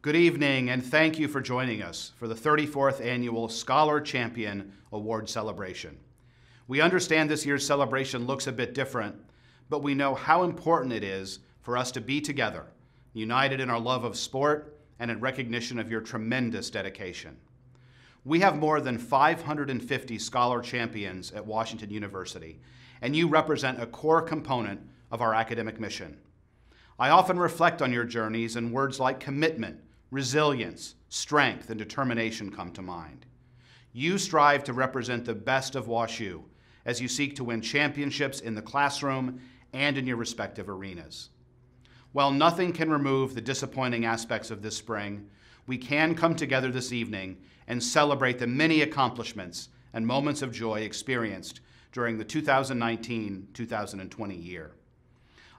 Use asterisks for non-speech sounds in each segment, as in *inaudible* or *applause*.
Good evening, and thank you for joining us for the 34th Annual Scholar Champion Award Celebration. We understand this year's celebration looks a bit different, but we know how important it is for us to be together, united in our love of sport and in recognition of your tremendous dedication. We have more than 550 scholar champions at Washington University, and you represent a core component of our academic mission. I often reflect on your journeys, and words like commitment, resilience, strength, and determination come to mind. You strive to represent the best of WashU as you seek to win championships in the classroom and in your respective arenas. While nothing can remove the disappointing aspects of this spring, we can come together this evening and celebrate the many accomplishments and moments of joy experienced during the 2019-2020 year.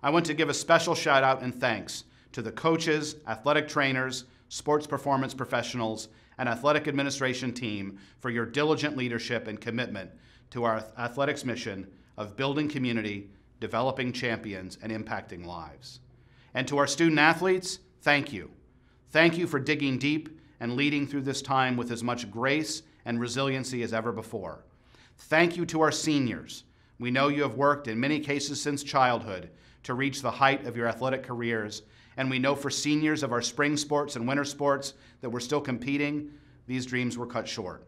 I want to give a special shout out and thanks to the coaches, athletic trainers, sports performance professionals, and athletic administration team for your diligent leadership and commitment to our athletics mission of building community, developing champions, and impacting lives. And to our student athletes, thank you. Thank you for digging deep and leading through this time with as much grace and resiliency as ever before. Thank you to our seniors. We know you have worked in many cases since childhood to reach the height of your athletic careers, and we know for seniors of our spring sports and winter sports that we're still competing, these dreams were cut short.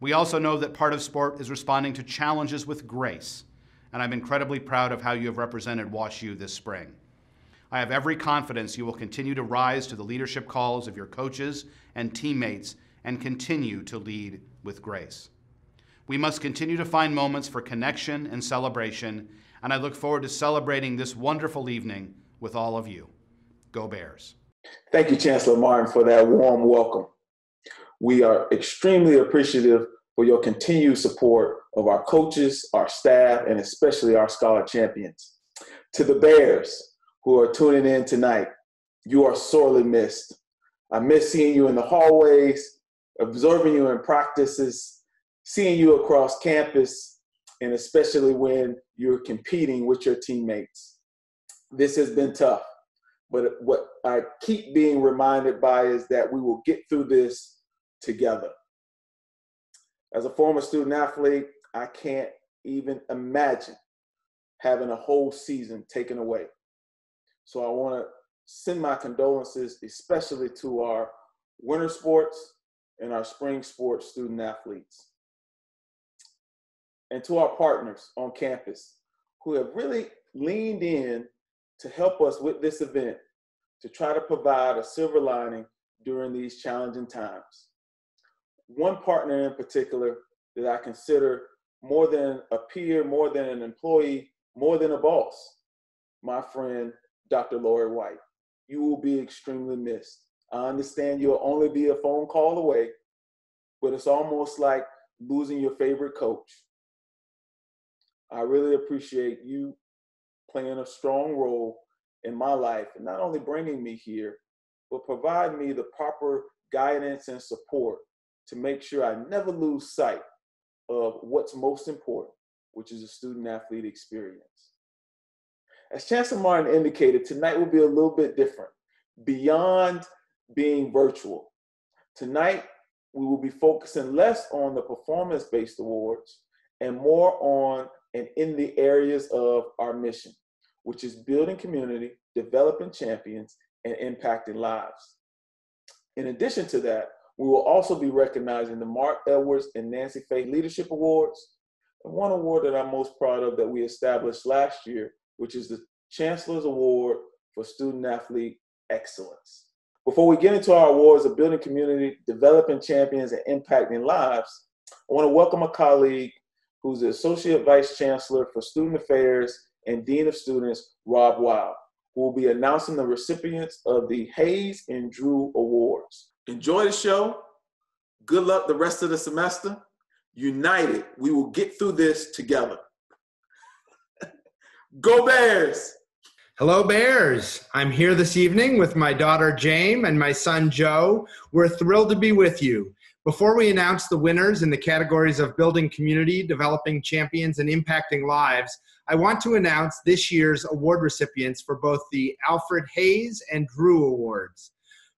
We also know that part of sport is responding to challenges with grace, and I'm incredibly proud of how you have represented WashU this spring. I have every confidence you will continue to rise to the leadership calls of your coaches and teammates and continue to lead with grace. We must continue to find moments for connection and celebration, and I look forward to celebrating this wonderful evening with all of you. Go Bears. Thank you, Chancellor Martin, for that warm welcome. We are extremely appreciative for your continued support of our coaches, our staff, and especially our scholar champions. To the Bears, who are tuning in tonight, you are sorely missed. I miss seeing you in the hallways, observing you in practices, seeing you across campus, and especially when you're competing with your teammates. This has been tough, but what I keep being reminded by is that we will get through this together. As a former student athlete, I can't even imagine having a whole season taken away. So I want to send my condolences, especially to our winter sports and our spring sports student athletes. And to our partners on campus who have really leaned in to help us with this event to try to provide a silver lining during these challenging times. One partner in particular that I consider more than a peer, more than an employee, more than a boss, my friend Dr. Lori White. You will be extremely missed. I understand you'll only be a phone call away, but it's almost like losing your favorite coach. I really appreciate you playing a strong role in my life and not only bringing me here, but provide me the proper guidance and support to make sure I never lose sight of what's most important, which is a student athlete experience. As Chancellor Martin indicated, tonight will be a little bit different. Beyond being virtual, tonight we will be focusing less on the performance based awards and more on and in the areas of our mission, which is building community, developing champions, and impacting lives. In addition to that, we will also be recognizing the Mark Edwards and Nancy Fahey Leadership Awards, and one award that I'm most proud of that we established last year which is the Chancellor's Award for Student Athlete Excellence. Before we get into our awards of building community, developing champions, and impacting lives, I want to welcome a colleague who's the Associate Vice Chancellor for Student Affairs and Dean of Students, Rob Wild, who will be announcing the recipients of the Hayes and Drew Awards. Enjoy the show. Good luck the rest of the semester. United, we will get through this together. *laughs* Go Bears! Hello, Bears. I'm here this evening with my daughter, Jane, and my son, Joe. We're thrilled to be with you. Before we announce the winners in the categories of building community, developing champions, and impacting lives, I want to announce this year's award recipients for both the Alfred Hayes and Drew Awards.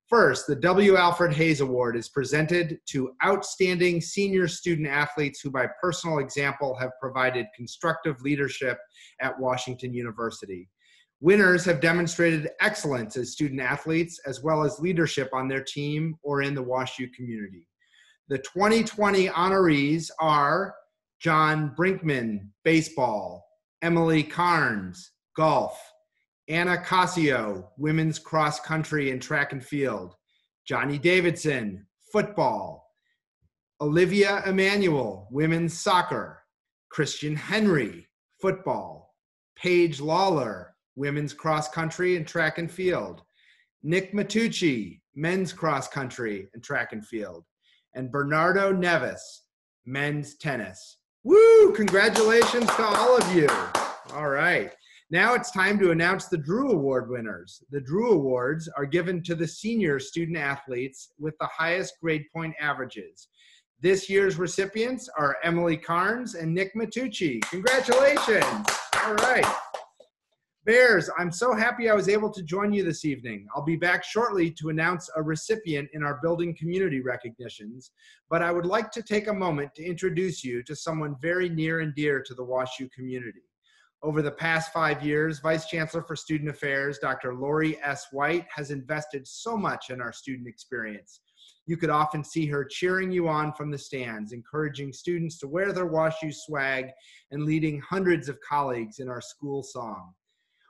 First, the W. Alfred Hayes Award is presented to outstanding senior student athletes who, by personal example, have provided constructive leadership at Washington University. Winners have demonstrated excellence as student athletes as well as leadership on their team or in the WashU community. The 2020 honorees are John Brinkman, baseball, Emily Carnes, golf, Anna Casio, women's cross country and track and field, Johnny Davidson, football, Olivia Emanuel, women's soccer, Christian Henry, football, Paige Lawler, women's cross country and track and field, Nick Matucci, men's cross country and track and field, and Bernardo Neves, men's tennis. Woo! Congratulations to all of you. All right. Now it's time to announce the Drew Award winners. The Drew Awards are given to the senior student athletes with the highest grade point averages. This year's recipients are Emily Carnes and Nick Matucci. Congratulations. All right. Bears, I'm so happy I was able to join you this evening. I'll be back shortly to announce a recipient in our building community recognitions, but I would like to take a moment to introduce you to someone very near and dear to the WashU community. Over the past five years, Vice Chancellor for Student Affairs, Dr. Lori S. White, has invested so much in our student experience. You could often see her cheering you on from the stands, encouraging students to wear their WashU swag, and leading hundreds of colleagues in our school song.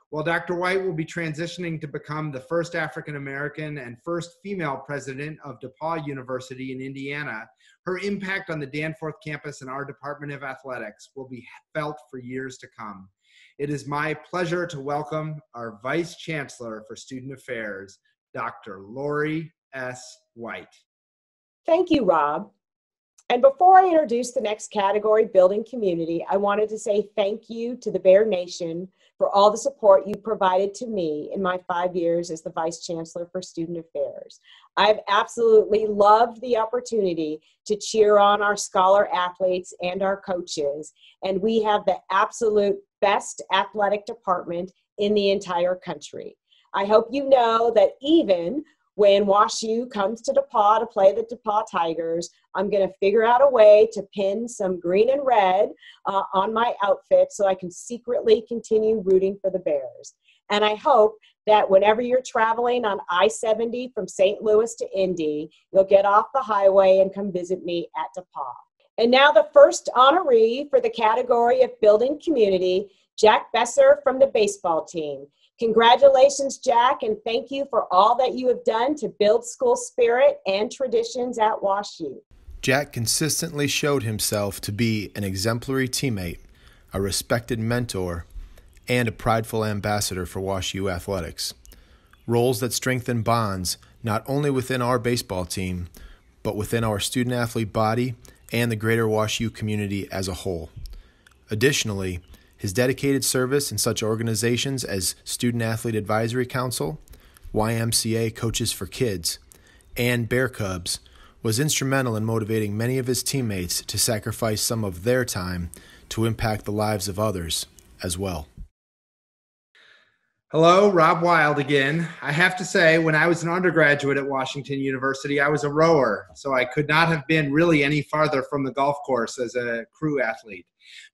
While Dr. White will be transitioning to become the first African American and first female president of DePauw University in Indiana, her impact on the Danforth campus and our Department of Athletics will be felt for years to come. It is my pleasure to welcome our Vice Chancellor for Student Affairs, Dr. Lori S. White. Thank you, Rob. And before I introduce the next category, building community, I wanted to say thank you to the Bear Nation for all the support you provided to me in my five years as the Vice Chancellor for Student Affairs. I've absolutely loved the opportunity to cheer on our scholar athletes and our coaches, and we have the absolute best athletic department in the entire country. I hope you know that even when WashU comes to DePauw to play the DePauw Tigers, I'm going to figure out a way to pin some green and red uh, on my outfit so I can secretly continue rooting for the Bears. And I hope that whenever you're traveling on I 70 from St. Louis to Indy, you'll get off the highway and come visit me at DePauw. And now the first honoree for the category of building community, Jack Besser from the baseball team. Congratulations, Jack, and thank you for all that you have done to build school spirit and traditions at WashU. Jack consistently showed himself to be an exemplary teammate, a respected mentor, and a prideful ambassador for WashU athletics. Roles that strengthen bonds not only within our baseball team, but within our student athlete body and the greater WashU community as a whole. Additionally, his dedicated service in such organizations as Student Athlete Advisory Council, YMCA Coaches for Kids, and Bear Cubs was instrumental in motivating many of his teammates to sacrifice some of their time to impact the lives of others as well. Hello, Rob Wild again. I have to say, when I was an undergraduate at Washington University, I was a rower, so I could not have been really any farther from the golf course as a crew athlete.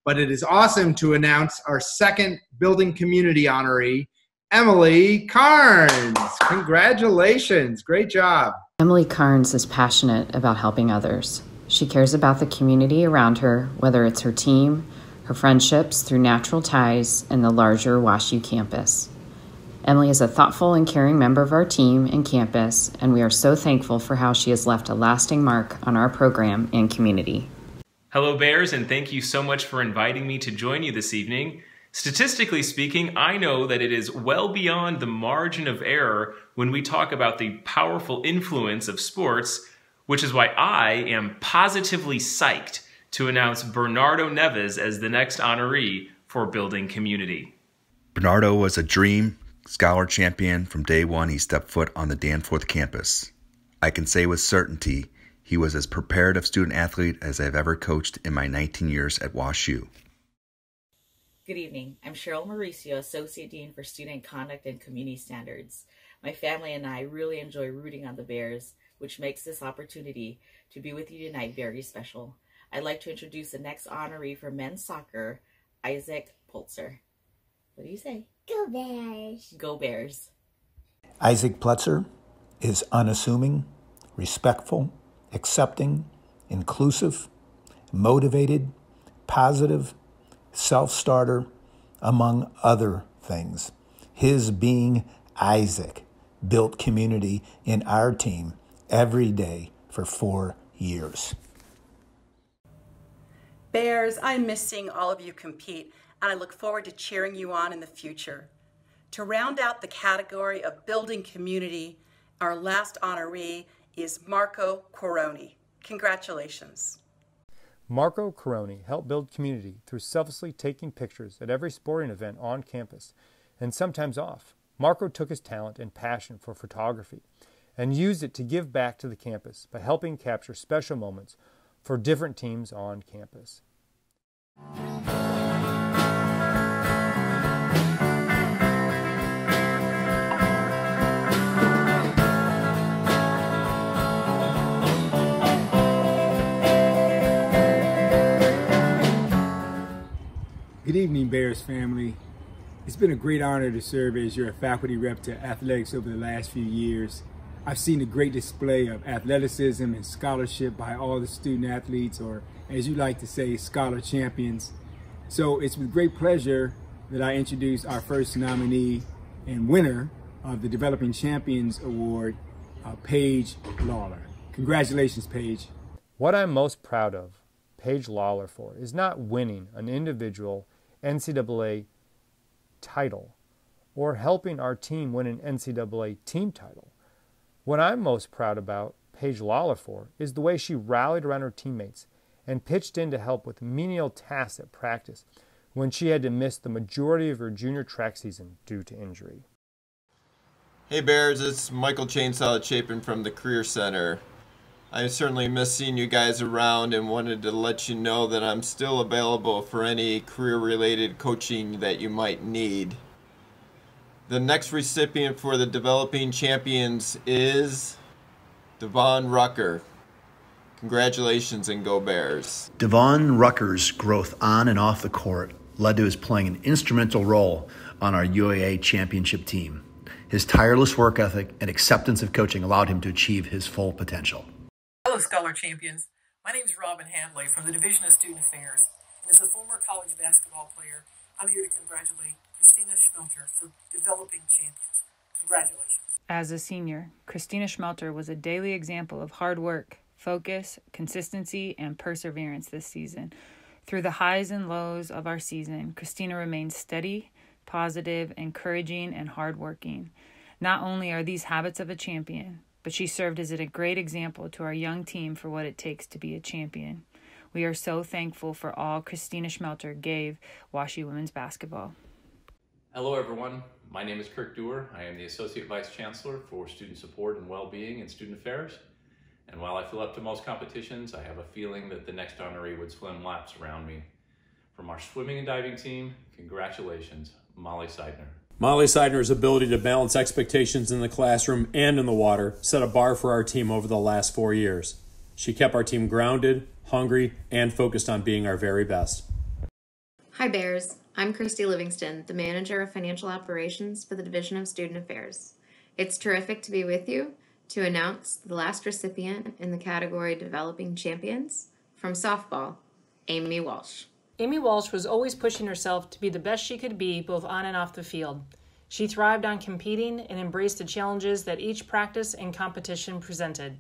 But it is awesome to announce our second building community honoree, Emily Carnes. Congratulations. Great job. Emily Carnes is passionate about helping others. She cares about the community around her, whether it's her team, her friendships through natural ties, and the larger WashU campus. Emily is a thoughtful and caring member of our team and campus, and we are so thankful for how she has left a lasting mark on our program and community. Hello, Bears, and thank you so much for inviting me to join you this evening. Statistically speaking, I know that it is well beyond the margin of error when we talk about the powerful influence of sports, which is why I am positively psyched to announce Bernardo Neves as the next honoree for Building Community. Bernardo was a dream Scholar champion from day one he stepped foot on the Danforth campus. I can say with certainty he was as prepared a student athlete as I've ever coached in my 19 years at WashU. Good evening. I'm Cheryl Mauricio, Associate Dean for Student Conduct and Community Standards. My family and I really enjoy rooting on the Bears, which makes this opportunity to be with you tonight very special. I'd like to introduce the next honoree for men's soccer, Isaac Pulitzer. What do you say? Go Bears. Go Bears. Isaac Pletzer is unassuming, respectful, accepting, inclusive, motivated, positive, self starter, among other things. His being Isaac built community in our team every day for four years. Bears, I miss seeing all of you compete, and I look forward to cheering you on in the future. To round out the category of building community, our last honoree is Marco Coroni. Congratulations. Marco Coroni helped build community through selflessly taking pictures at every sporting event on campus and sometimes off. Marco took his talent and passion for photography and used it to give back to the campus by helping capture special moments for different teams on campus. Good evening, Bears family. It's been a great honor to serve as your faculty rep to athletics over the last few years. I've seen a great display of athleticism and scholarship by all the student athletes, or as you like to say, scholar champions. So it's with great pleasure that I introduce our first nominee and winner of the Developing Champions Award, uh, Paige Lawler. Congratulations, Paige. What I'm most proud of Paige Lawler for is not winning an individual NCAA title or helping our team win an NCAA team title. What I'm most proud about Paige Lawler for is the way she rallied around her teammates and pitched in to help with menial tasks at practice when she had to miss the majority of her junior track season due to injury. Hey Bears, it's Michael Chainsaw Chapin from the Career Center. I certainly miss seeing you guys around and wanted to let you know that I'm still available for any career related coaching that you might need. The next recipient for the Developing Champions is Devon Rucker. Congratulations and go Bears. Devon Rucker's growth on and off the court led to his playing an instrumental role on our UAA championship team. His tireless work ethic and acceptance of coaching allowed him to achieve his full potential. Hello, Scholar Champions. My name is Robin Handley from the Division of Student Affairs. And as a former college basketball player, I'm here to congratulate Christina Schmelter for developing champions. Congratulations. As a senior, Christina Schmelter was a daily example of hard work, focus, consistency, and perseverance this season. Through the highs and lows of our season, Christina remained steady, positive, encouraging, and hardworking. Not only are these habits of a champion, but she served as a great example to our young team for what it takes to be a champion. We are so thankful for all Christina Schmelter gave WashU women's basketball. Hello, everyone. My name is Kirk Dewar. I am the Associate Vice Chancellor for Student Support and Well-Being and Student Affairs. And while I feel up to most competitions, I have a feeling that the next honoree would swim laps around me. From our swimming and diving team, congratulations, Molly Seidner. Molly Seidner's ability to balance expectations in the classroom and in the water set a bar for our team over the last four years. She kept our team grounded, hungry, and focused on being our very best. Hi, Bears. I'm Christy Livingston, the Manager of Financial Operations for the Division of Student Affairs. It's terrific to be with you to announce the last recipient in the category Developing Champions from softball, Amy Walsh. Amy Walsh was always pushing herself to be the best she could be both on and off the field. She thrived on competing and embraced the challenges that each practice and competition presented.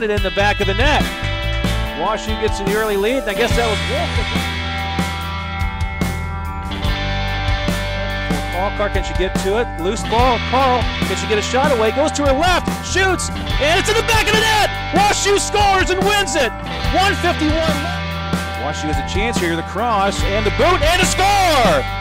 Down and in the back of the net. WashU gets the early lead, and I guess that was Wolf. Paul Carr, can she get to it? Loose ball. Carl, can she get a shot away? Goes to her left, shoots, and it's in the back of the net. WashU scores and wins it. 151. WashU has a chance here. The cross and the boot and a score.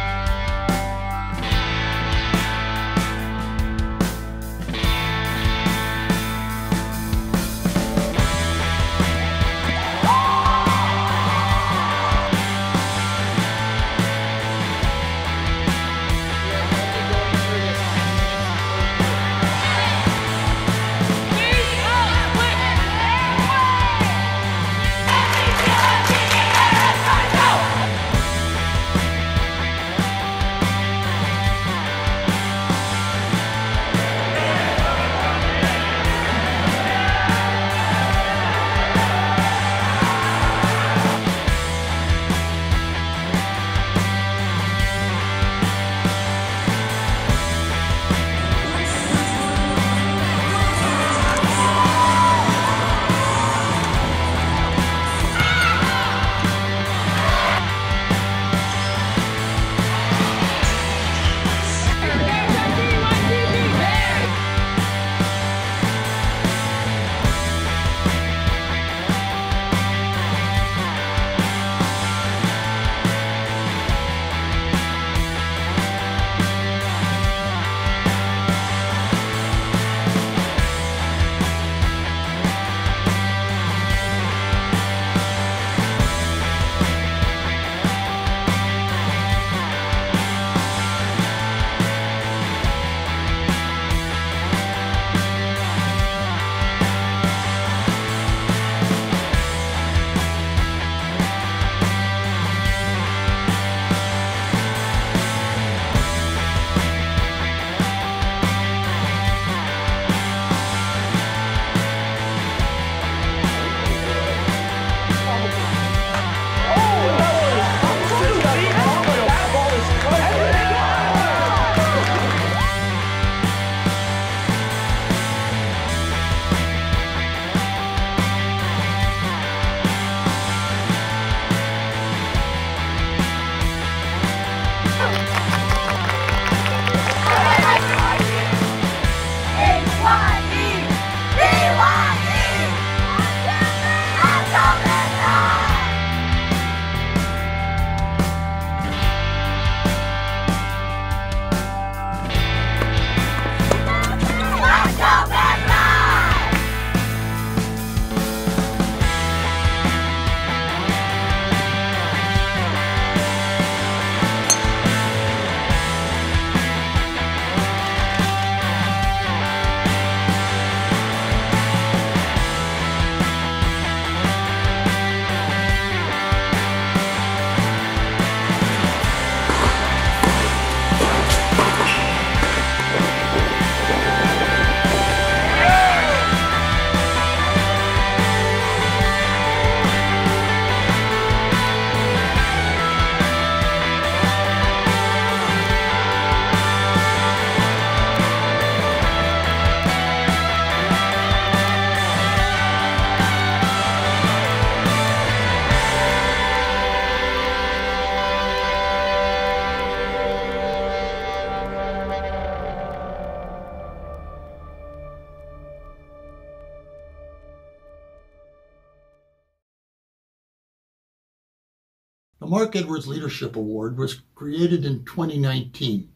Mark Edwards Leadership Award was created in 2019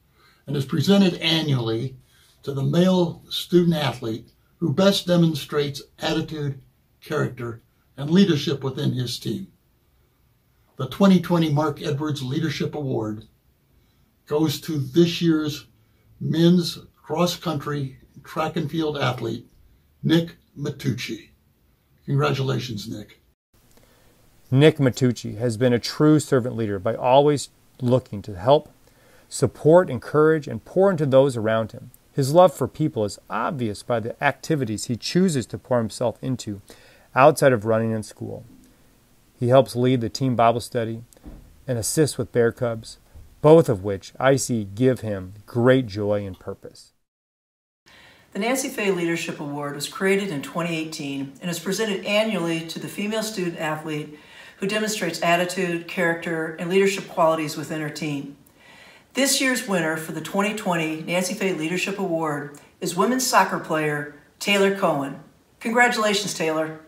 and is presented annually to the male student athlete who best demonstrates attitude, character, and leadership within his team. The 2020 Mark Edwards Leadership Award goes to this year's men's cross country track and field athlete, Nick Matucci. Congratulations, Nick. Nick Matucci has been a true servant leader by always looking to help, support, encourage, and pour into those around him. His love for people is obvious by the activities he chooses to pour himself into outside of running and school. He helps lead the team Bible study and assists with Bear Cubs, both of which I see give him great joy and purpose. The Nancy Fahey Leadership Award was created in 2018 and is presented annually to the female student athlete who demonstrates attitude, character, and leadership qualities within her team. This year's winner for the 2020 Nancy Fahey Leadership Award is women's soccer player Taylor Cohen. Congratulations, Taylor.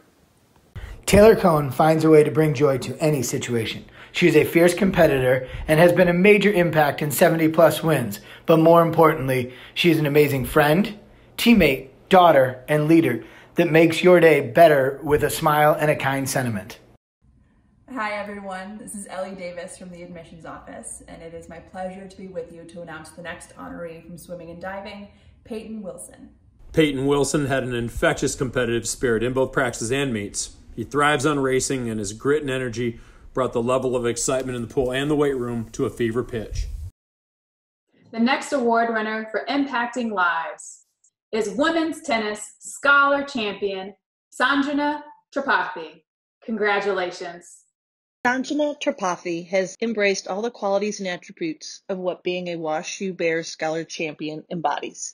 Taylor Cohen finds a way to bring joy to any situation. She is a fierce competitor and has been a major impact in 70 plus wins. But more importantly, she is an amazing friend, teammate, daughter, and leader that makes your day better with a smile and a kind sentiment. Hi everyone, this is Ellie Davis from the admissions office, and it is my pleasure to be with you to announce the next honoree from swimming and diving, Peyton Wilson. Peyton Wilson had an infectious competitive spirit in both practices and meets. He thrives on racing, and his grit and energy brought the level of excitement in the pool and the weight room to a fever pitch. The next award winner for impacting lives is women's tennis scholar champion Sanjana Tripathi. Congratulations. Sanjana Tripathi has embraced all the qualities and attributes of what being a Wash U Bears Scholar Champion embodies.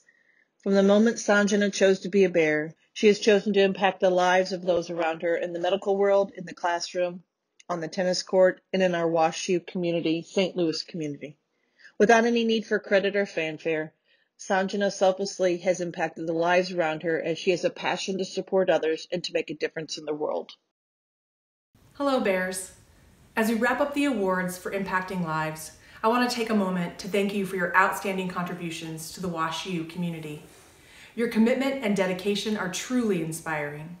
From the moment Sanjana chose to be a bear, she has chosen to impact the lives of those around her in the medical world, in the classroom, on the tennis court, and in our Wash U community, St. Louis community. Without any need for credit or fanfare, Sanjana selflessly has impacted the lives around her as she has a passion to support others and to make a difference in the world. Hello, Bears. As we wrap up the awards for impacting lives, I want to take a moment to thank you for your outstanding contributions to the Wash U community. Your commitment and dedication are truly inspiring.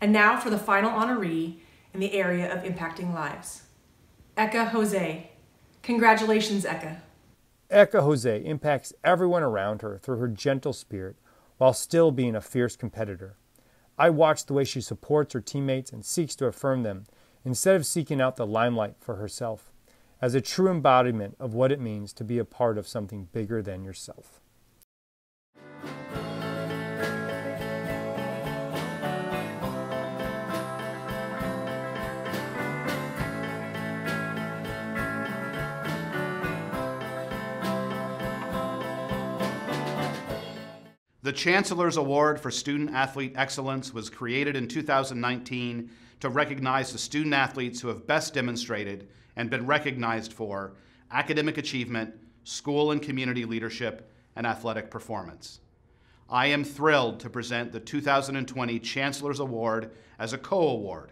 And now for the final honoree in the area of impacting lives. Eka Jose. Congratulations, Eka. Eka Jose impacts everyone around her through her gentle spirit while still being a fierce competitor. I watch the way she supports her teammates and seeks to affirm them instead of seeking out the limelight for herself, as a true embodiment of what it means to be a part of something bigger than yourself. The Chancellor's Award for Student Athlete Excellence was created in 2019 to recognize the student athletes who have best demonstrated and been recognized for academic achievement, school and community leadership, and athletic performance. I am thrilled to present the 2020 Chancellor's Award as a co-award.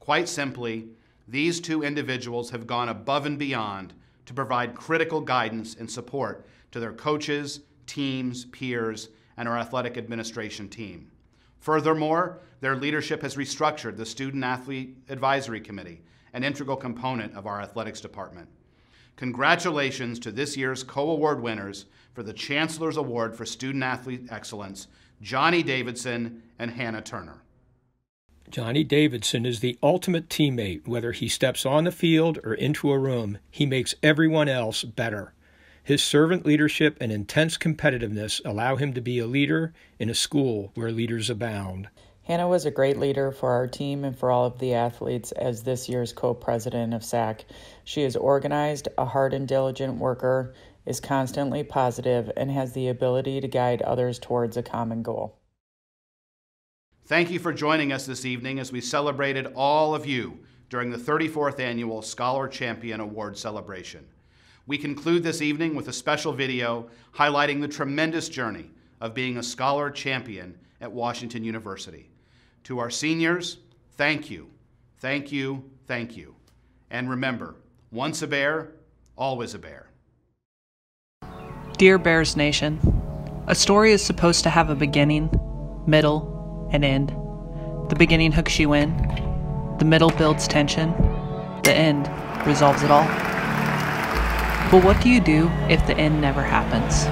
Quite simply, these two individuals have gone above and beyond to provide critical guidance and support to their coaches, teams, peers, and our athletic administration team. Furthermore, their leadership has restructured the Student Athlete Advisory Committee, an integral component of our athletics department. Congratulations to this year's co-award winners for the Chancellor's Award for Student Athlete Excellence, Johnny Davidson and Hannah Turner. Johnny Davidson is the ultimate teammate. Whether he steps on the field or into a room, he makes everyone else better. His servant leadership and intense competitiveness allow him to be a leader in a school where leaders abound. Hannah was a great leader for our team and for all of the athletes as this year's co president of SAC. She is organized, a hard and diligent worker, is constantly positive, and has the ability to guide others towards a common goal. Thank you for joining us this evening as we celebrated all of you during the 34th Annual Scholar Champion Award celebration. We conclude this evening with a special video highlighting the tremendous journey of being a scholar champion at Washington University. To our seniors, thank you, thank you, thank you. And remember, once a bear, always a bear. Dear Bears Nation, a story is supposed to have a beginning, middle, and end. The beginning hooks you in, the middle builds tension, the end resolves it all. But what do you do if the end never happens?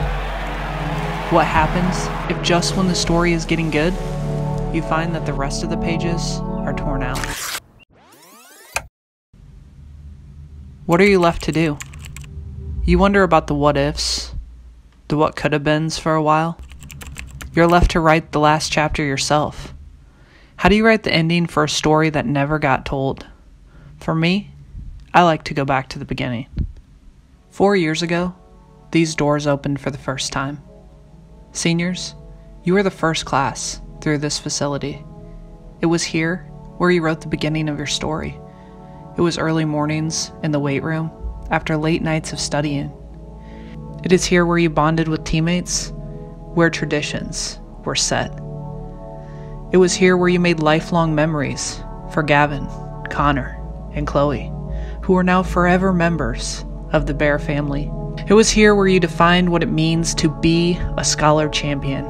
What happens if just when the story is getting good, you find that the rest of the pages are torn out? What are you left to do? You wonder about the what ifs, the what could have beens for a while. You're left to write the last chapter yourself. How do you write the ending for a story that never got told? For me, I like to go back to the beginning. Four years ago, these doors opened for the first time. Seniors, You were the first class through this facility. It was here where you wrote the beginning of your story. It was early mornings in the weight room after late nights of studying. It is here where you bonded with teammates, where traditions were set. It was here where you made lifelong memories for Gavin, Connor, and Chloe, who are now forever members of the Bear family. It was here where you defined what it means to be a scholar champion.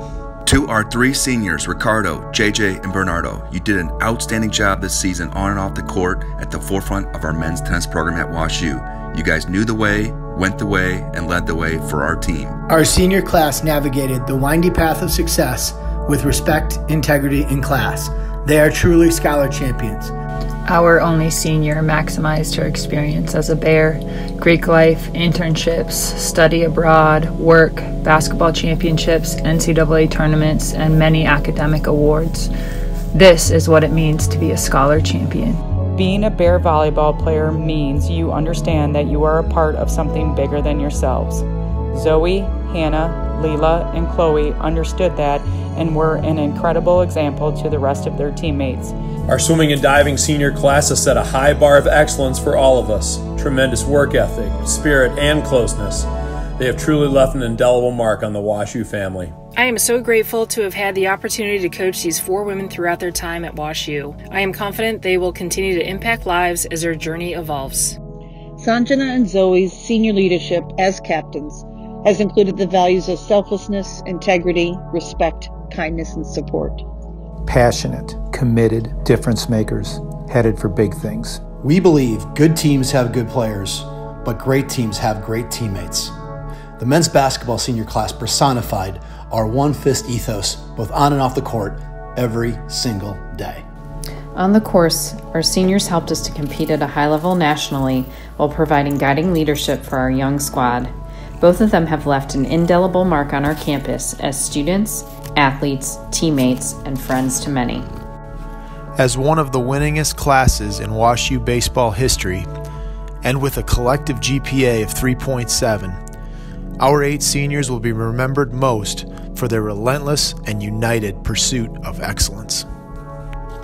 To our three seniors, Ricardo, JJ, and Bernardo, you did an outstanding job this season on and off the court at the forefront of our men's tennis program at WashU. You guys knew the way, went the way, and led the way for our team. Our senior class navigated the windy path of success with respect, integrity, and class. They are truly scholar champions. Our only senior maximized her experience as a bear Greek life, internships, study abroad, work, basketball championships, NCAA tournaments, and many academic awards. This is what it means to be a scholar champion. Being a bear volleyball player means you understand that you are a part of something bigger than yourselves. Zoe, Hannah, Leela, and Chloe understood that and were an incredible example to the rest of their teammates. Our swimming and diving senior class has set a high bar of excellence for all of us. Tremendous work ethic, spirit, and closeness. They have truly left an indelible mark on the WashU family. I am so grateful to have had the opportunity to coach these four women throughout their time at WashU. I am confident they will continue to impact lives as their journey evolves. Sanjana and Zoe's senior leadership as captains has included the values of selflessness, integrity, respect, kindness, and support. Passionate, committed, difference makers, headed for big things. We believe good teams have good players, but great teams have great teammates. The men's basketball senior class personified our one fist ethos, both on and off the court, every single day. On the course, our seniors helped us to compete at a high level nationally while providing guiding leadership for our young squad. Both of them have left an indelible mark on our campus as students, athletes, teammates, and friends to many. As one of the winningest classes in WashU baseball history, and with a collective GPA of 3.7, our eight seniors will be remembered most for their relentless and united pursuit of excellence.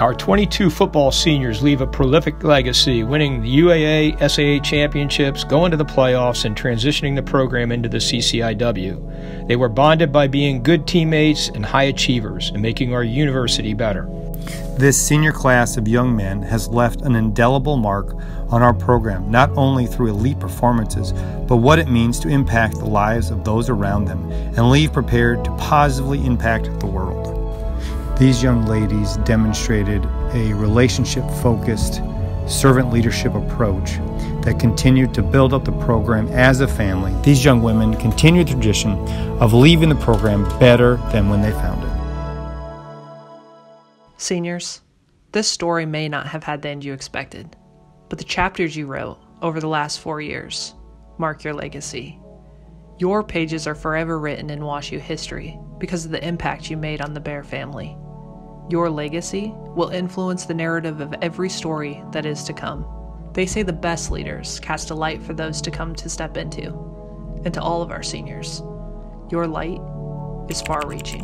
Our 22 football seniors leave a prolific legacy, winning the UAA, SAA championships, going to the playoffs, and transitioning the program into the CCIW. They were bonded by being good teammates and high achievers and making our university better. This senior class of young men has left an indelible mark on our program, not only through elite performances, but what it means to impact the lives of those around them and leave prepared to positively impact the world. These young ladies demonstrated a relationship focused, servant leadership approach that continued to build up the program as a family. These young women continued the tradition of leaving the program better than when they found it. Seniors, this story may not have had the end you expected, but the chapters you wrote over the last four years mark your legacy. Your pages are forever written in WashU history because of the impact you made on the Bear family. Your legacy will influence the narrative of every story that is to come. They say the best leaders cast a light for those to come to step into. And to all of our seniors, your light is far reaching.